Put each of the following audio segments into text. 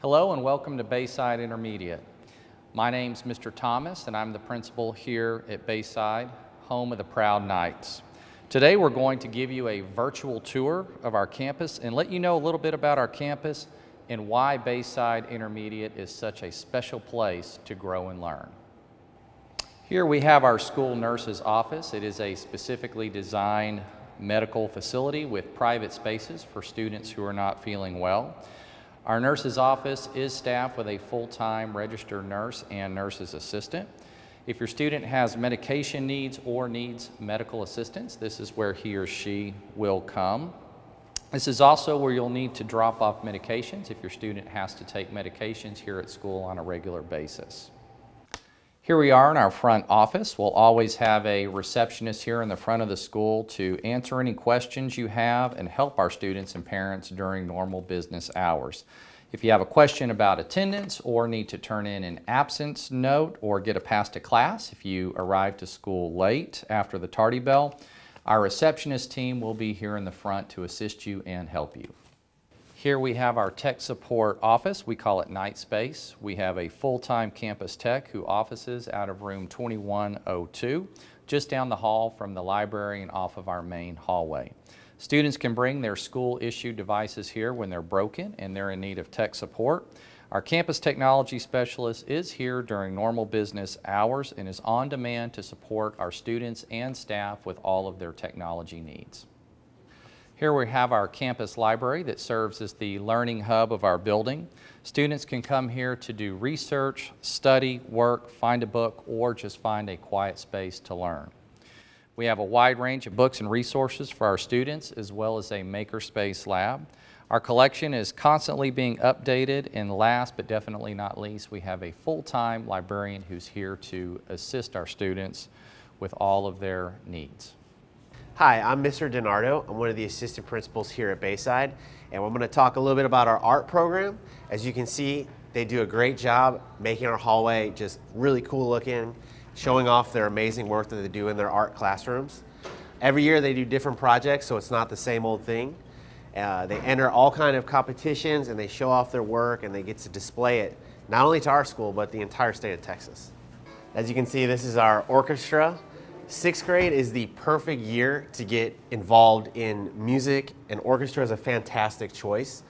Hello and welcome to Bayside Intermediate. My name's Mr. Thomas and I'm the principal here at Bayside, home of the Proud Knights. Today we're going to give you a virtual tour of our campus and let you know a little bit about our campus and why Bayside Intermediate is such a special place to grow and learn. Here we have our school nurse's office. It is a specifically designed medical facility with private spaces for students who are not feeling well. Our nurse's office is staffed with a full-time registered nurse and nurse's assistant. If your student has medication needs or needs medical assistance, this is where he or she will come. This is also where you'll need to drop off medications if your student has to take medications here at school on a regular basis. Here we are in our front office. We'll always have a receptionist here in the front of the school to answer any questions you have and help our students and parents during normal business hours. If you have a question about attendance or need to turn in an absence note or get a pass to class if you arrive to school late after the tardy bell, our receptionist team will be here in the front to assist you and help you. Here we have our tech support office. We call it Knight Space. We have a full-time campus tech who offices out of room 2102, just down the hall from the library and off of our main hallway. Students can bring their school-issued devices here when they're broken and they're in need of tech support. Our campus technology specialist is here during normal business hours and is on demand to support our students and staff with all of their technology needs. Here we have our campus library that serves as the learning hub of our building. Students can come here to do research, study, work, find a book, or just find a quiet space to learn. We have a wide range of books and resources for our students as well as a makerspace lab. Our collection is constantly being updated and last but definitely not least, we have a full-time librarian who's here to assist our students with all of their needs. Hi, I'm Mr. DiNardo. I'm one of the assistant principals here at Bayside, and I'm going to talk a little bit about our art program. As you can see, they do a great job making our hallway just really cool looking, showing off their amazing work that they do in their art classrooms. Every year they do different projects, so it's not the same old thing. Uh, they enter all kind of competitions and they show off their work and they get to display it, not only to our school, but the entire state of Texas. As you can see, this is our orchestra. Sixth grade is the perfect year to get involved in music, and orchestra is a fantastic choice.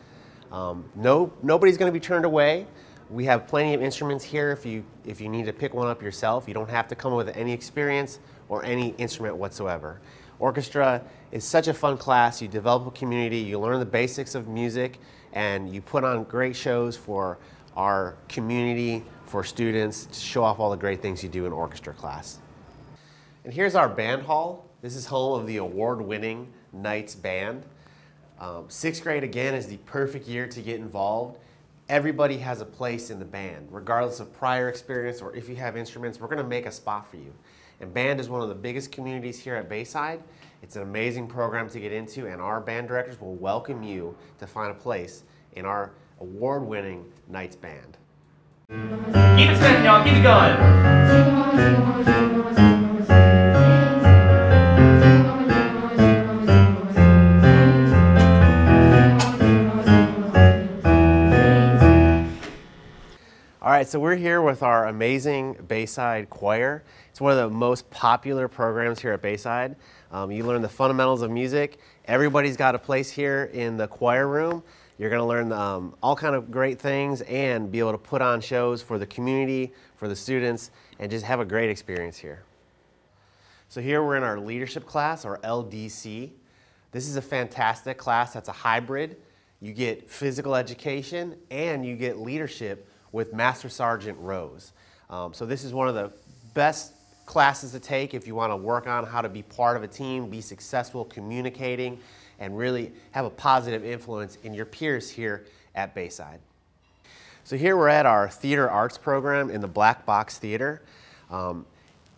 Um, no, nobody's going to be turned away. We have plenty of instruments here if you, if you need to pick one up yourself. You don't have to come with any experience or any instrument whatsoever. Orchestra is such a fun class. You develop a community, you learn the basics of music, and you put on great shows for our community, for students, to show off all the great things you do in orchestra class. And here's our band hall. This is home of the award-winning Knights Band. Um, sixth grade, again, is the perfect year to get involved. Everybody has a place in the band, regardless of prior experience or if you have instruments, we're gonna make a spot for you. And band is one of the biggest communities here at Bayside. It's an amazing program to get into and our band directors will welcome you to find a place in our award-winning Knights Band. Keep it spinning, y'all. Keep it going. Right, so we're here with our amazing Bayside Choir. It's one of the most popular programs here at Bayside. Um, you learn the fundamentals of music. Everybody's got a place here in the choir room. You're going to learn um, all kind of great things and be able to put on shows for the community, for the students, and just have a great experience here. So here we're in our leadership class, or LDC. This is a fantastic class that's a hybrid. You get physical education and you get leadership with Master Sergeant Rose. Um, so this is one of the best classes to take if you want to work on how to be part of a team, be successful communicating, and really have a positive influence in your peers here at Bayside. So here we're at our theater arts program in the Black Box Theater. Um,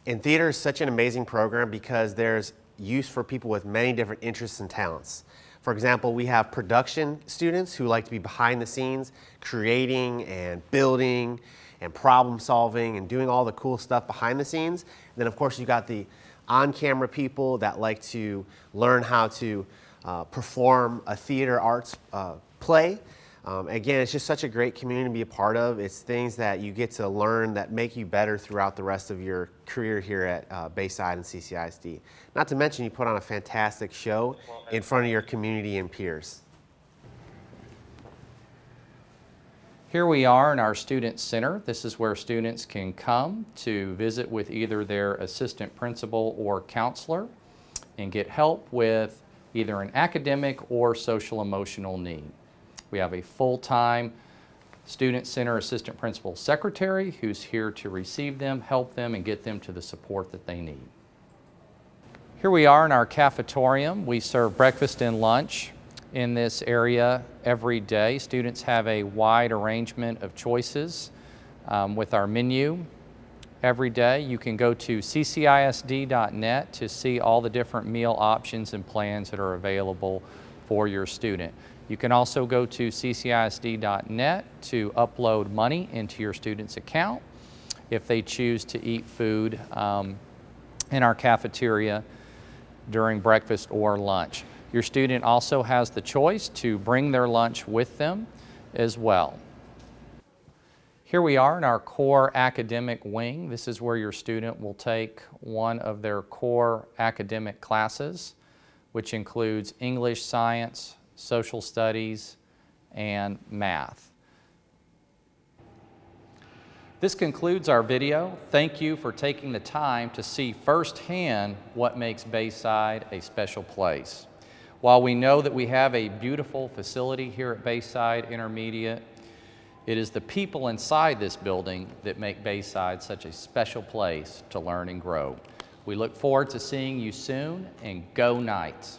and theater is such an amazing program because there's use for people with many different interests and talents. For example, we have production students who like to be behind the scenes, creating and building and problem solving and doing all the cool stuff behind the scenes. And then of course you've got the on-camera people that like to learn how to uh, perform a theater arts uh, play. Um, again, it's just such a great community to be a part of. It's things that you get to learn that make you better throughout the rest of your career here at uh, Bayside and CCISD. Not to mention, you put on a fantastic show in front of your community and peers. Here we are in our Student Center. This is where students can come to visit with either their assistant principal or counselor and get help with either an academic or social emotional need. We have a full-time Student Center Assistant Principal Secretary who's here to receive them, help them, and get them to the support that they need. Here we are in our cafetorium. We serve breakfast and lunch in this area every day. Students have a wide arrangement of choices um, with our menu every day. You can go to ccisd.net to see all the different meal options and plans that are available for your student. You can also go to ccisd.net to upload money into your student's account if they choose to eat food um, in our cafeteria during breakfast or lunch. Your student also has the choice to bring their lunch with them as well. Here we are in our core academic wing. This is where your student will take one of their core academic classes, which includes English, science, social studies, and math. This concludes our video. Thank you for taking the time to see firsthand what makes Bayside a special place. While we know that we have a beautiful facility here at Bayside Intermediate, it is the people inside this building that make Bayside such a special place to learn and grow. We look forward to seeing you soon and go Knights.